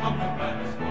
come to Gladys.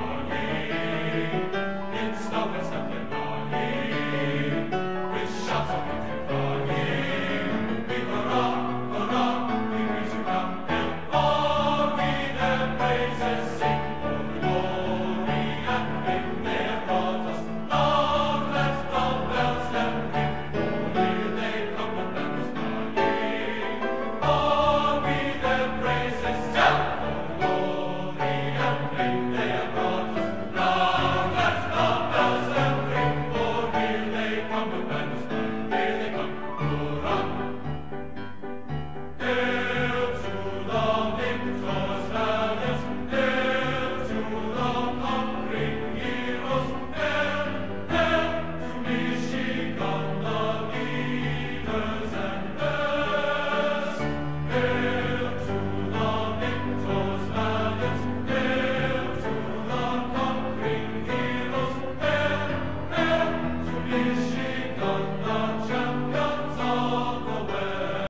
Nishikanda